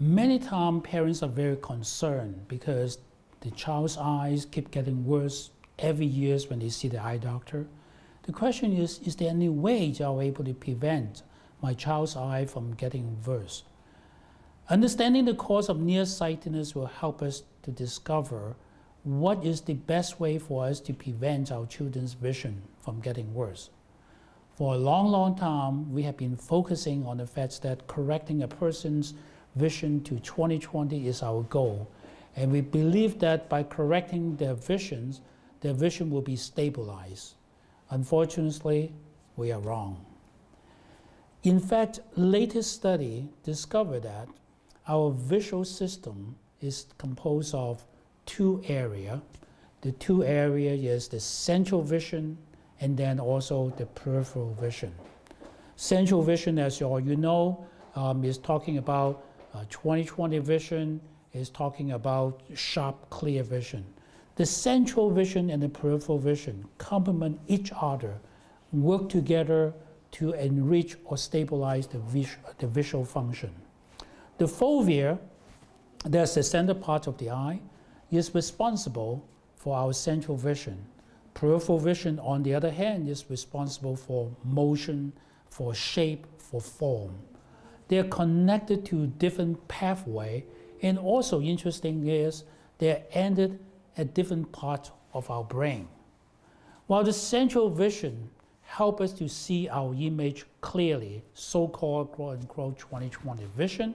Many times parents are very concerned because the child's eyes keep getting worse every year when they see the eye doctor. The question is, is there any way you are able to prevent my child's eye from getting worse? Understanding the cause of nearsightedness will help us to discover what is the best way for us to prevent our children's vision from getting worse. For a long, long time, we have been focusing on the fact that correcting a person's vision to 2020 is our goal. And we believe that by correcting their visions, their vision will be stabilized. Unfortunately, we are wrong. In fact, latest study discovered that our visual system is composed of two areas. The two areas is the central vision and then also the peripheral vision. Central vision, as you all you know, um, is talking about 20/20 uh, vision, is talking about sharp, clear vision. The central vision and the peripheral vision complement each other, work together to enrich or stabilize the, vis the visual function. The fovea, that's the center part of the eye, is responsible for our central vision. Peripheral vision, on the other hand, is responsible for motion, for shape, for form. They're connected to different pathway, and also interesting is they're ended at different parts of our brain. While the central vision help us to see our image clearly, so-called quote-unquote 20/20 vision,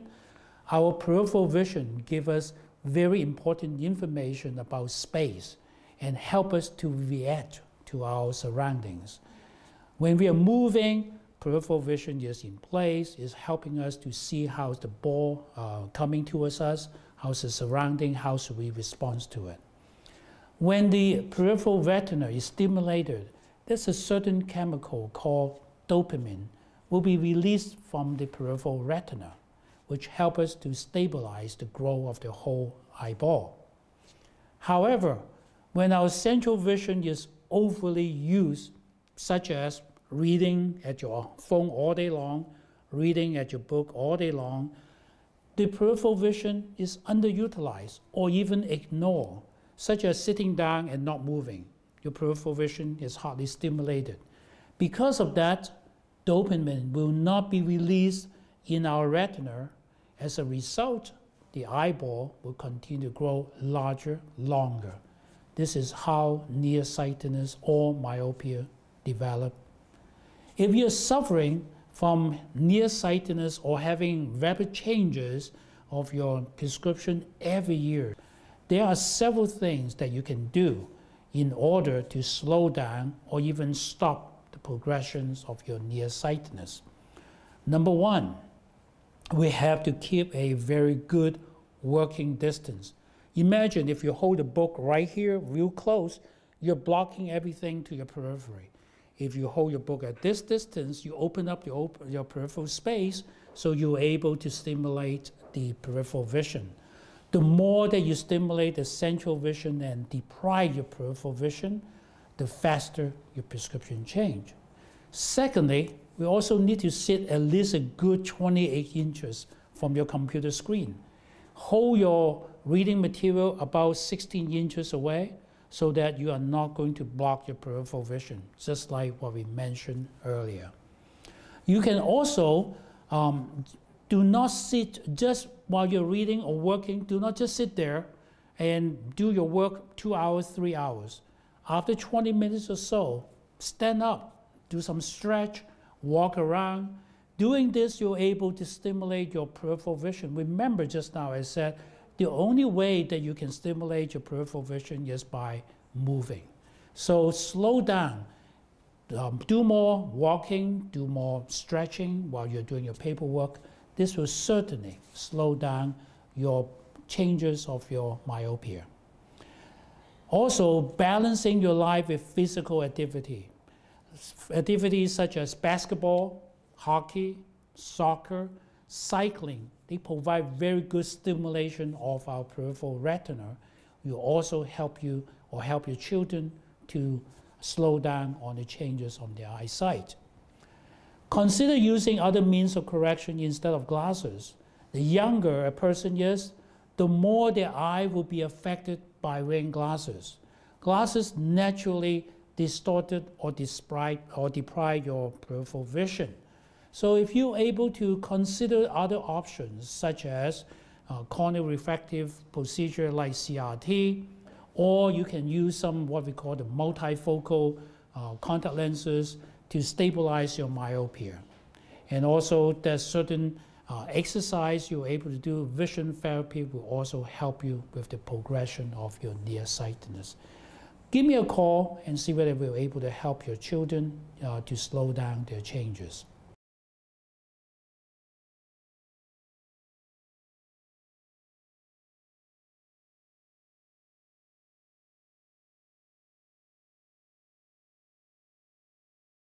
our peripheral vision give us very important information about space and help us to react to our surroundings. When we are moving, peripheral vision is in place, is helping us to see how's the ball uh, coming towards us, how's the surrounding, how should we respond to it. When the peripheral retina is stimulated, there's a certain chemical called dopamine will be released from the peripheral retina, which help us to stabilize the growth of the whole eyeball. However, when our central vision is overly used, such as reading at your phone all day long, reading at your book all day long, the peripheral vision is underutilized or even ignored, such as sitting down and not moving. Your peripheral vision is hardly stimulated. Because of that, dopamine will not be released in our retina. As a result, the eyeball will continue to grow larger, longer. This is how nearsightedness or myopia develop if you're suffering from nearsightedness or having rapid changes of your prescription every year, there are several things that you can do in order to slow down or even stop the progressions of your nearsightedness. Number one, we have to keep a very good working distance. Imagine if you hold a book right here, real close, you're blocking everything to your periphery. If you hold your book at this distance, you open up your, op your peripheral space so you're able to stimulate the peripheral vision. The more that you stimulate the central vision and deprive your peripheral vision, the faster your prescription change. Secondly, we also need to sit at least a good 28 inches from your computer screen. Hold your reading material about 16 inches away so that you are not going to block your peripheral vision, just like what we mentioned earlier. You can also um, do not sit just while you're reading or working, do not just sit there and do your work two hours, three hours. After 20 minutes or so, stand up, do some stretch, walk around. Doing this, you're able to stimulate your peripheral vision. Remember just now I said the only way that you can stimulate your peripheral vision is by moving. So slow down. Um, do more walking, do more stretching while you're doing your paperwork. This will certainly slow down your changes of your myopia. Also, balancing your life with physical activity. Activities such as basketball, hockey, soccer, cycling, they provide very good stimulation of our peripheral retina. Will also help you or help your children to slow down on the changes on their eyesight. Consider using other means of correction instead of glasses. the younger a person is, the more their eye will be affected by wearing glasses. Glasses naturally distorted or or deprive your peripheral vision. So if you're able to consider other options such as uh, corneal refractive procedure like CRT, or you can use some what we call the multifocal uh, contact lenses to stabilize your myopia. And also there's certain uh, exercise you're able to do, vision therapy will also help you with the progression of your nearsightedness. Give me a call and see whether we're able to help your children uh, to slow down their changes.